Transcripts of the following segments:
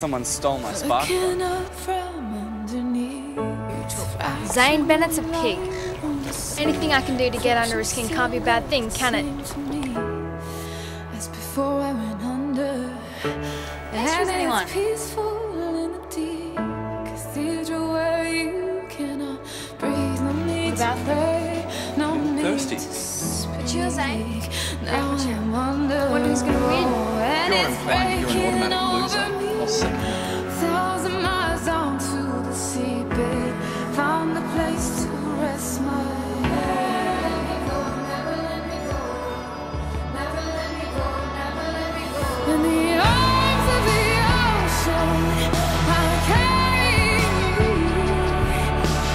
Someone stole my spark. Zane Bennett's a pig. Anything I can do to get under his skin can't be a bad thing, can it? As before I went under. Excuse anyone? it's peaceful in the deep cathedral where you cannot breathe. No need about to pray, no need thirsty. to speak. Cheers, Zane. Now I'm under. Wonder who's gonna win. And You're it's. You're an breaking automatic over loser. Me. I'll see. Thousand miles down to the seabed, found a place to rest my head. In the arms of the ocean, I carry you.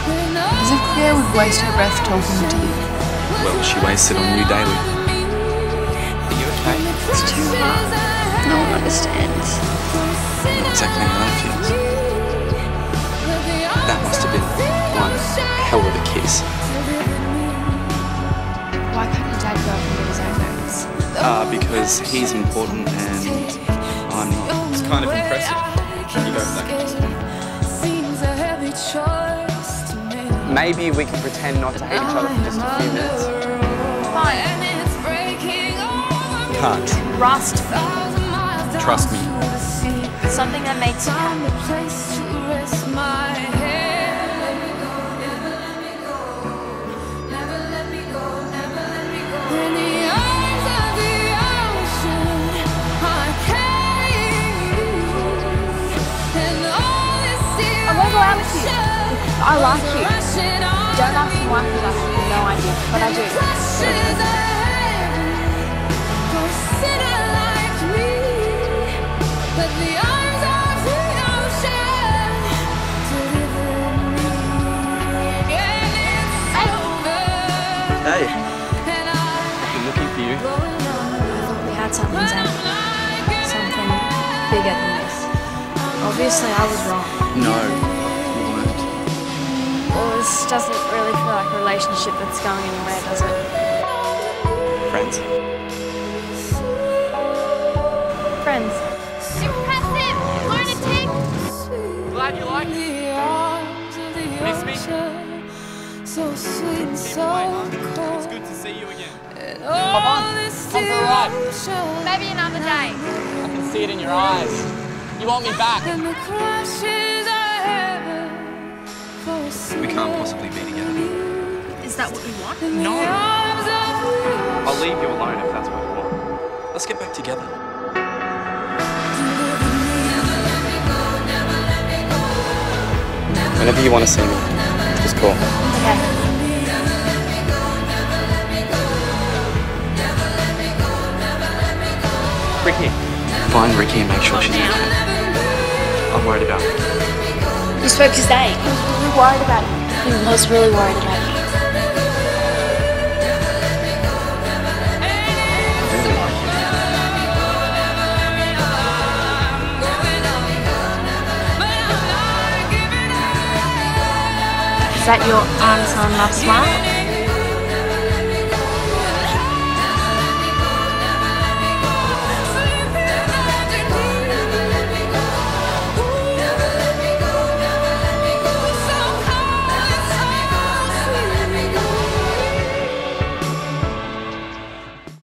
When As if Cleo would waste her breath talking to you. Well, she wasted on you daily. Are you okay? It's too hard. No one understands. Because he's important and I'm not. It's kind of impressive. You go second. Seems a heavy choice to make. Maybe we can pretend not to hate each other for just a few minutes. Fine. And it's breaking over me. Can't. Rust. Thousand Trust me. to the sea. Something that makes you happy. I like you. Don't ask me why, because I have no idea, but I do. Flashes ahead. Consider like me. Let the arms of the ocean deliver me. And it's over. Hey, I've been looking for you. I'm going on. I thought we had something, Something bigger than this. Obviously, I was wrong. No, you weren't. Well, this doesn't really feel like a relationship that's going anywhere, does it? Friends. Friends. Impressive! Lunatic! Glad you like the arms of the Miss me? so sweet and so cold. It's good to see you again. And all is Come for a ride. Maybe another day. I can see it in your eyes. You want me back? We can't possibly be together. Is that what you want? In the arms of the I'll leave you alone if that's what you want. Let's get back together. Whenever you want to see me, just call. Okay. Rikki. Find Rikki and make sure she's okay. I'm worried about her. You spoke to Zane. He was really worried about you. He was really worried about you. I really like you. Is that your answer on love smile?